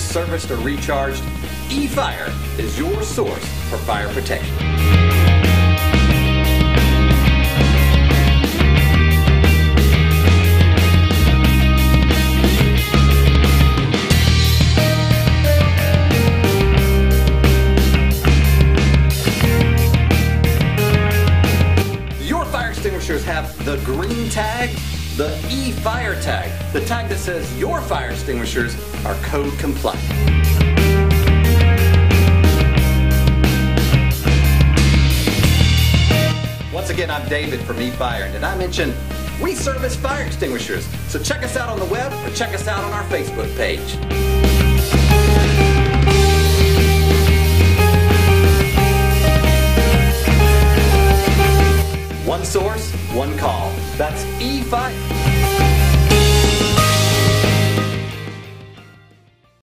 serviced or recharged, eFire is your source for fire protection. Your fire extinguishers have the green tag, the e-fire tag, the tag that says your fire extinguishers are code compliant. Once again, I'm David from eFire, and did I mention we service fire extinguishers? So check us out on the web or check us out on our Facebook page. One source, one call. That's eFire.